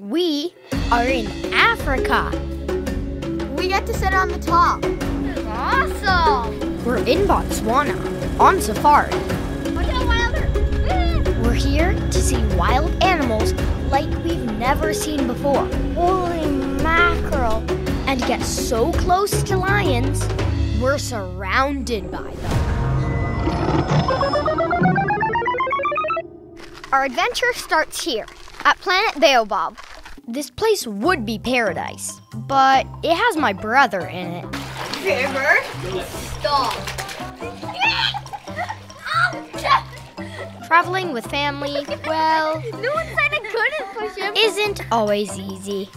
We are in Africa. We get to sit on the top. Awesome! We're in Botswana on safari. Look at Wilder. We're here to see wild animals like we've never seen before. Holy mackerel! And get so close to lions, we're surrounded by them. Our adventure starts here at Planet Baobab. This place would be paradise, but it has my brother in it. River. Stop. Traveling with family, well, No one said I couldn't push him. isn't always easy.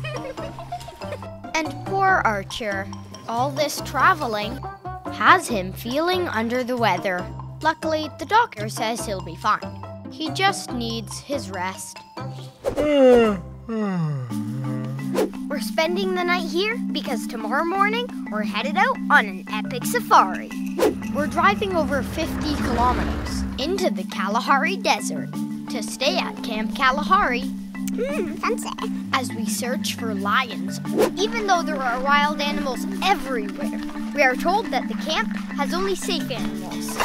And poor Archer, all this traveling has him feeling under the weather. Luckily, the doctor says he'll be fine. He just needs his rest. Hmm, hmm. We're spending the night here because tomorrow morning we're headed out on an epic safari. We're driving over 50 kilometers into the Kalahari Desert to stay at Camp Kalahari Hmm, fancy. as we search for lions. Even though there are wild animals everywhere, we are told that the camp has only safe animals.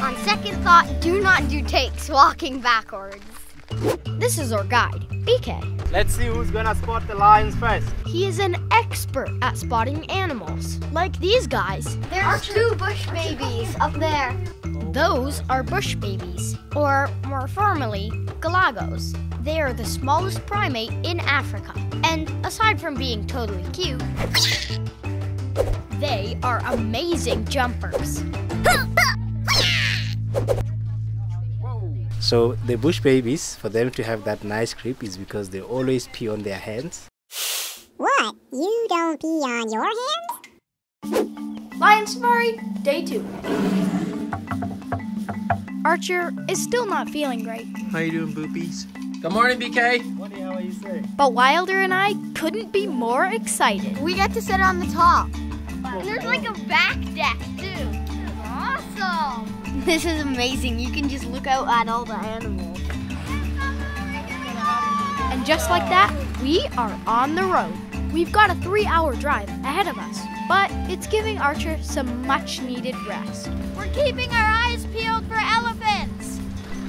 On second thought, do not do takes walking backwards. This is our guide, BK. Let's see who's gonna spot the lions first. He is an expert at spotting animals, like these guys. There's two bush babies up there. Those are bush babies, or more formally, galagos. They are the smallest primate in Africa. And aside from being totally cute, they are amazing jumpers. So the bush babies, for them to have that nice grip is because they always pee on their hands. What? You don't pee on your hands? Lion Safari, day two. Archer is still not feeling great, How you doing, boopies? Good morning, BK. What the hell are you saying? but Wilder and I couldn't be more excited. We get to sit on the top. And There's like a back deck too. Awesome. This is amazing. You can just look out at all the animals. And just like that, we are on the road. We've got a three hour drive ahead of us, but it's giving Archer some much needed rest. We're keeping our eyes peeled for elephants.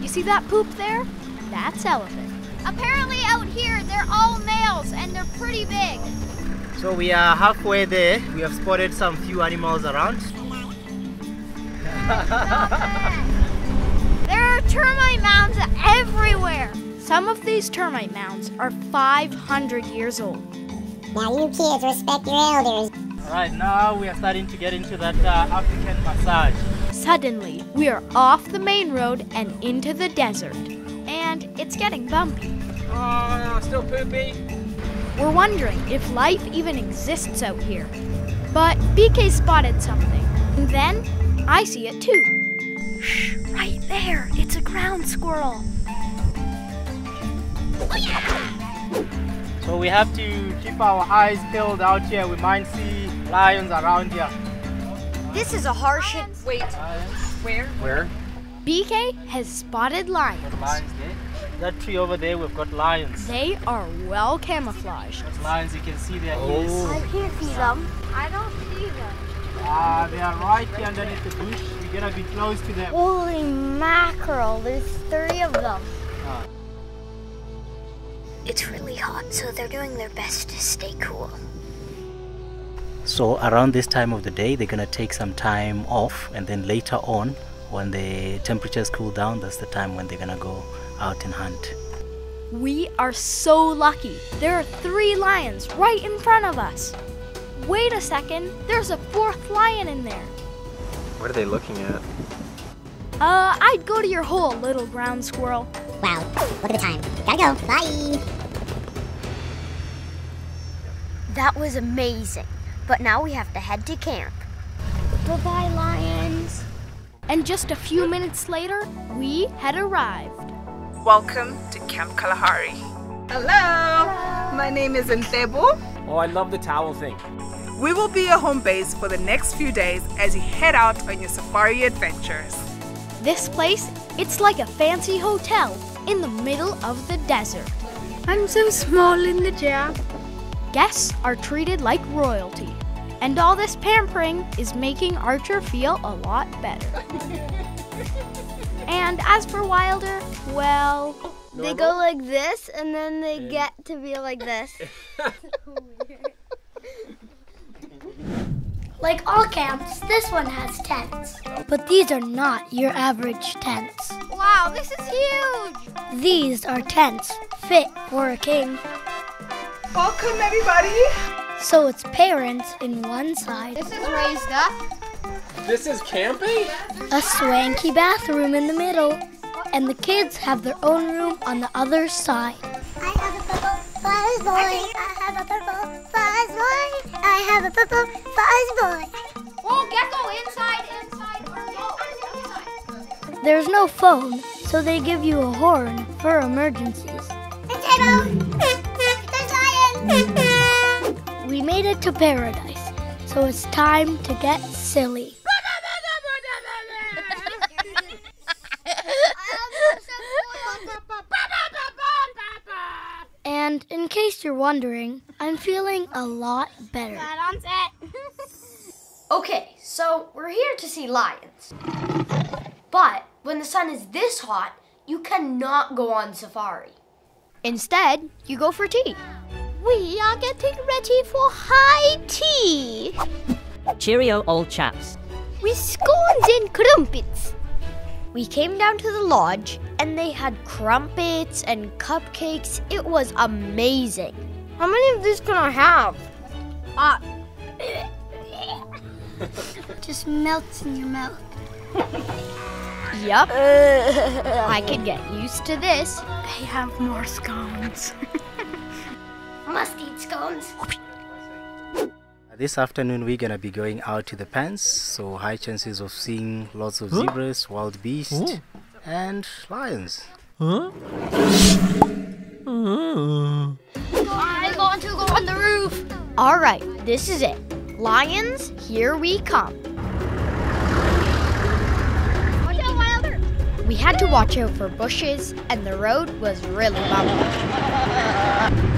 You see that poop there? That's elephant. Apparently out here they're all males and they're pretty big. So we are halfway there. We have spotted some few animals around. There are termite mounds everywhere. Some of these termite mounds are 500 years old. Now you kids respect your elders. Alright, now we are starting to get into that uh, African massage. Suddenly, we are off the main road and into the desert. And it's getting bumpy. Oh, still poopy. We're wondering if life even exists out here. But BK spotted something. And then I see it too. Shh, right there. It's a ground squirrel. So we have to keep our eyes peeled out here. We might see lions around here. This is a harsh. Wait, where? Where? BK has spotted lions. Got lions there. That tree over there, we've got lions. They are well camouflaged. Those lions, you can see their Oh. ears. can't see them. I don't see them. Ah, they are right here underneath the bush. We're gonna be close to them. Holy mackerel, there's three of them. Ah. It's really hot, so they're doing their best to stay cool. So around this time of the day, they're gonna take some time off, and then later on, when the temperatures cool down, that's the time when they're gonna go out and hunt. We are so lucky. There are three lions right in front of us. Wait a second, there's a fourth lion in there. What are they looking at? Uh, I'd go to your hole, little ground squirrel. Wow, look at the time. Gotta go. Bye. That was amazing. But now we have to head to camp. Bye bye, lions. And just a few minutes later, we had arrived. Welcome to Camp Kalahari. Hello, my name is Ntebo. Oh, I love the towel thing. We will be your home base for the next few days as you head out on your safari adventures. This place, it's like a fancy hotel in the middle of the desert. I'm so small in the jar. Guests are treated like royalty. And all this pampering is making Archer feel a lot better. and as for Wilder, well, They go like this and then they get to be like this. Like all camps, this one has tents. But these are not your average tents. Wow, this is huge! These are tents fit for a king. Welcome, everybody. So it's parents in one side, This is raised up. This is camping? a swanky bathroom in the middle, and the kids have their own room on the other side. I have a purple fuzz boy. I have a purple fuzz boy. I have a purple fuzz boy. Oh, Gecko, inside, inside, or no, inside. There's no phone, so they give you a horn for emergencies. Potato. There's lion. We made it to paradise, so it's time to get silly. And in case you're wondering, I'm feeling a lot better. Okay, so we're here to see lions. But when the sun is this hot, you cannot go on safari. Instead, you go for tea. We are getting ready for high tea Cheerio, old chaps. with scones and crumpets. We came down to the lodge and they had crumpets and cupcakes. It was amazing. How many of these can I have? Uh, just melts in your mouth. Yup. I could get used to this. they have more scones. Must eat scones. This afternoon we're gonna be going out to the pans, so high chances of seeing lots of zebras, wildebeests, and lions. I'm going to go on the roof. All right, this is it. Lions, here we come. Watch out, Wilder. We had to watch out for bushes, and the road was really bumpy.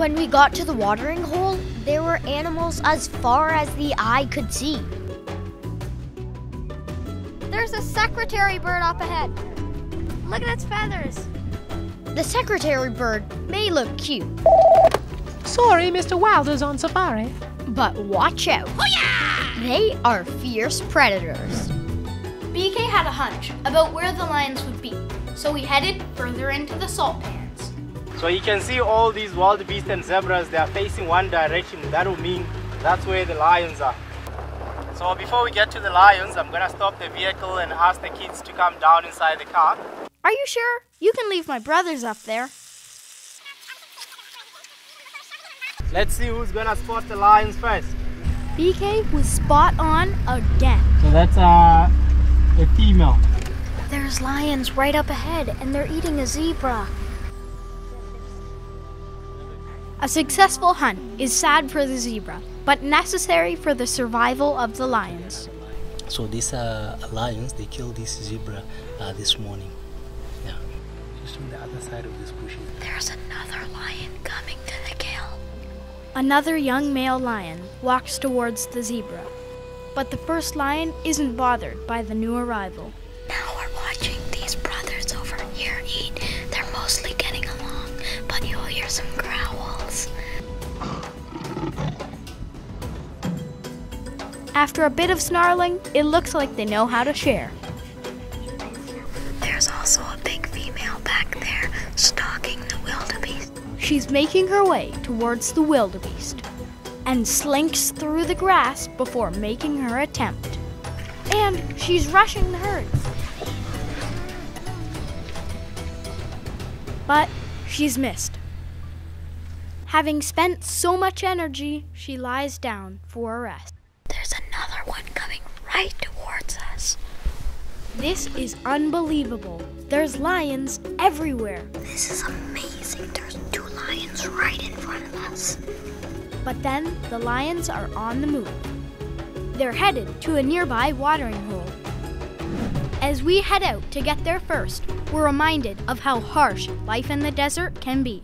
When we got to the watering hole, there were animals as far as the eye could see. There's a secretary bird up ahead. Look at its feathers. The secretary bird may look cute, Sorry, Mr. Wilder's on safari. but watch out. They are fierce predators. BK had a hunch about where the lions would be, so we headed further into the salt pans. So you can see all these wildebeests and zebras, they are facing one direction. That will mean that's where the lions are. So before we get to the lions, I'm gonna stop the vehicle and ask the kids to come down inside the car. Are you sure? You can leave my brothers up there. Let's see who's gonna spot the lions first. BK was spot on again. So that's uh, a female. There's lions right up ahead, and they're eating a zebra. A successful hunt is sad for the zebra, but necessary for the survival of the lions. So these uh, lions, they killed this zebra uh, this morning. Yeah, just on the other side of this bushes. There's another lion coming to the kill. Another young male lion walks towards the zebra, but the first lion isn't bothered by the new arrival. After a bit of snarling, it looks like they know how to share. There's also a big female back there stalking the wildebeest. She's making her way towards the wildebeest and slinks through the grass before making her attempt. And she's rushing the herd. But she's missed. Having spent so much energy, she lies down for a rest. There's another one coming right towards us. This is unbelievable. There's lions everywhere. This is amazing. There's two lions right in front of us. But then the lions are on the move. They're headed to a nearby watering hole. As we head out to get there first, we're reminded of how harsh life in the desert can be.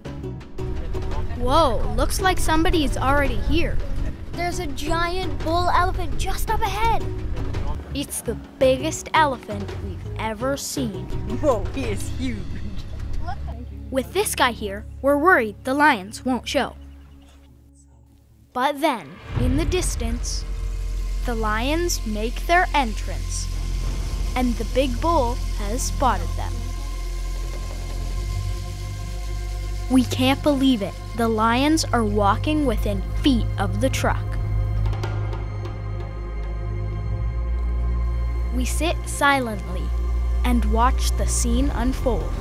Whoa, looks like somebody's already here. There's a giant bull elephant just up ahead. It's the biggest elephant we've ever seen. Whoa, he is huge. With this guy here, we're worried the lions won't show. But then, in the distance, the lions make their entrance, and the big bull has spotted them. We can't believe it. The lions are walking within feet of the truck. We sit silently and watch the scene unfold.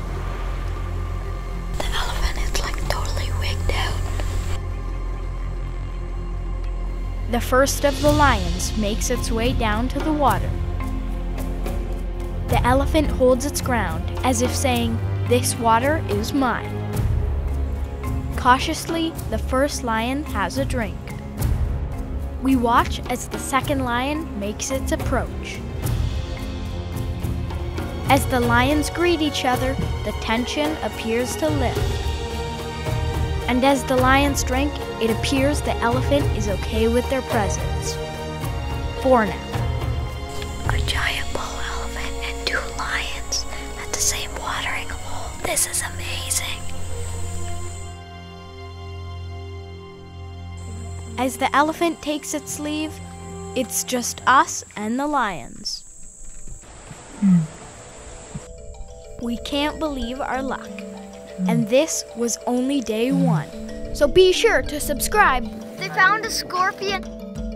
The elephant is like totally wigged out. The first of the lions makes its way down to the water. The elephant holds its ground as if saying, This water is mine. Cautiously, the first lion has a drink. We watch as the second lion makes its approach. As the lions greet each other, the tension appears to lift. And as the lions drink, it appears the elephant is okay with their presence. For now. A giant bull elephant and two lions at the same watering hole. This is amazing. As the elephant takes its leave, it's just us and the lions. Hmm. We can't believe our luck. And this was only day one. So be sure to subscribe They found a scorpion.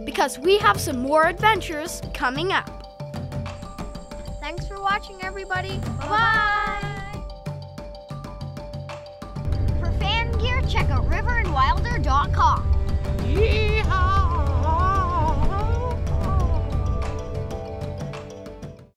because we have some more adventures coming up. Thanks for watching, everybody. Bye. For fan gear, check out riverandwilder.com. Yeah.